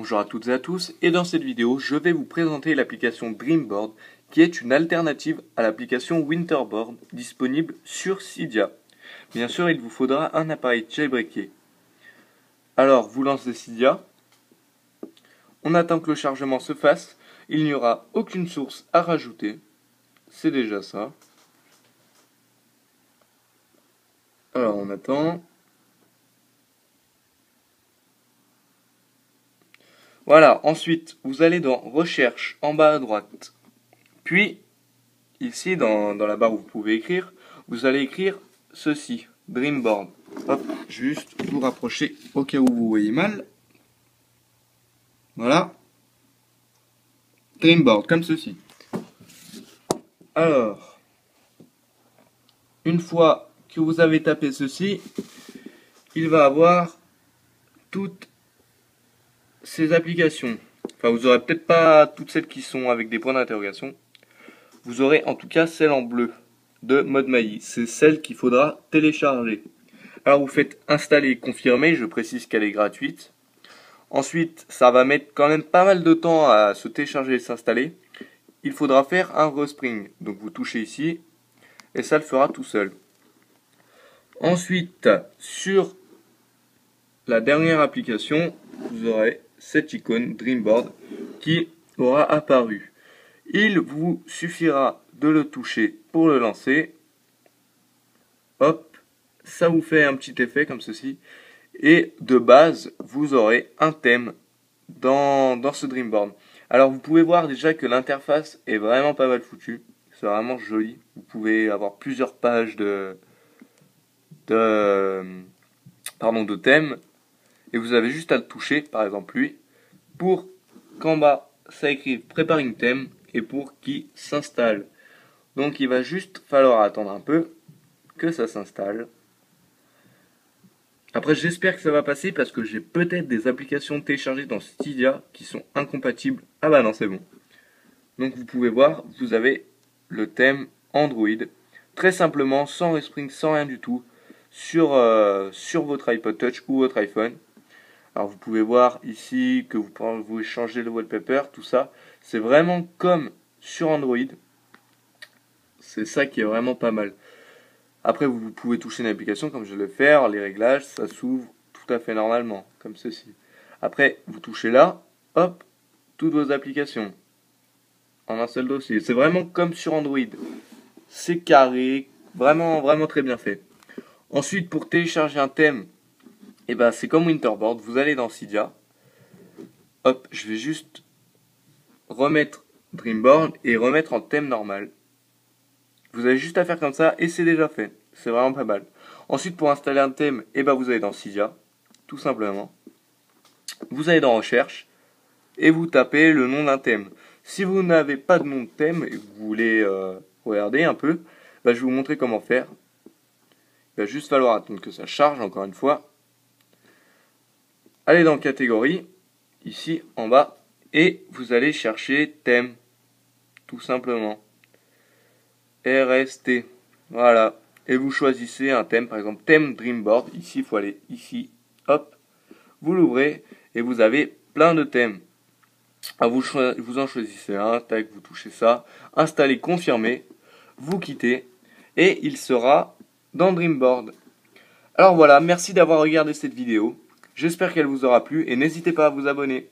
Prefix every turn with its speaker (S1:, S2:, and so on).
S1: Bonjour à toutes et à tous, et dans cette vidéo, je vais vous présenter l'application Dreamboard, qui est une alternative à l'application Winterboard, disponible sur Cydia. Bien sûr, il vous faudra un appareil jailbreaké. Alors, vous lancez Cydia, on attend que le chargement se fasse, il n'y aura aucune source à rajouter, c'est déjà ça. Alors, on attend. Voilà, ensuite, vous allez dans Recherche en bas à droite. Puis, ici, dans, la barre où vous pouvez écrire, vous allez écrire ceci, Dreamboard. Hop, juste vous rapprocher au cas où vous voyez mal. Voilà. Dreamboard, comme ceci. Alors, une fois que vous avez tapé ceci, il va avoir toutes ces applications, enfin vous aurez peut-être pas toutes celles qui sont avec des points d'interrogation, vous aurez en tout cas celle en bleu de mode Maï. C'est celle qu'il faudra télécharger. Alors vous faites installer confirmer, je précise qu'elle est gratuite. Ensuite, ça va mettre quand même pas mal de temps à se télécharger et s'installer. Il faudra faire un respring. Donc vous touchez ici et ça le fera tout seul. Ensuite, sur la dernière application, vous aurez cette icône Dreamboard qui aura apparu. Il vous suffira de le toucher pour le lancer. Hop, ça vous fait un petit effet comme ceci. Et de base, vous aurez un thème dans, dans ce Dreamboard. Alors vous pouvez voir déjà que l'interface est vraiment pas mal foutue. C'est vraiment joli. Vous pouvez avoir plusieurs pages de, de, pardon, de thèmes et vous avez juste à le toucher, par exemple lui, pour qu'en bas ça écrive Preparing Theme et pour qu'il s'installe. Donc il va juste falloir attendre un peu que ça s'installe. Après j'espère que ça va passer parce que j'ai peut-être des applications téléchargées dans Cydia qui sont incompatibles. Ah bah non c'est bon. Donc vous pouvez voir, vous avez le thème Android. Très simplement, sans respring, sans rien du tout, sur, euh, sur votre iPod Touch ou votre iPhone. Alors vous pouvez voir ici que vous pouvez changer le wallpaper, tout ça. C'est vraiment comme sur Android. C'est ça qui est vraiment pas mal. Après vous pouvez toucher une application comme je vais le faire, les réglages, ça s'ouvre tout à fait normalement, comme ceci. Après vous touchez là, hop, toutes vos applications en un seul dossier. C'est vraiment comme sur Android. C'est carré, vraiment vraiment très bien fait. Ensuite pour télécharger un thème et eh ben c'est comme Winterboard, vous allez dans Cydia. Hop, je vais juste remettre Dreamboard et remettre en thème normal. Vous avez juste à faire comme ça et c'est déjà fait. C'est vraiment pas mal. Ensuite, pour installer un thème, et eh ben vous allez dans Cydia, tout simplement. Vous allez dans Recherche et vous tapez le nom d'un thème. Si vous n'avez pas de nom de thème et que vous voulez euh, regarder un peu, ben, je vais vous montrer comment faire. Il va juste falloir attendre que ça charge encore une fois allez dans catégorie, ici en bas, et vous allez chercher thème, tout simplement. RST, voilà. Et vous choisissez un thème, par exemple thème Dreamboard, ici il faut aller ici, hop, vous l'ouvrez, et vous avez plein de thèmes. Ah, vous, vous en choisissez un, tac, vous touchez ça, installez, confirmer, vous quittez, et il sera dans Dreamboard. Alors voilà, merci d'avoir regardé cette vidéo. J'espère qu'elle vous aura plu et n'hésitez pas à vous abonner.